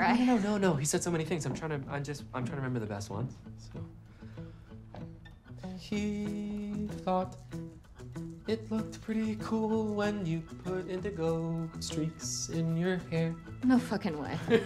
right. No, no, no. He said so many things. I'm trying to. I'm just. I'm trying to remember the best ones. So. He thought it looked pretty cool when you put indigo streaks in your hair. No fucking way.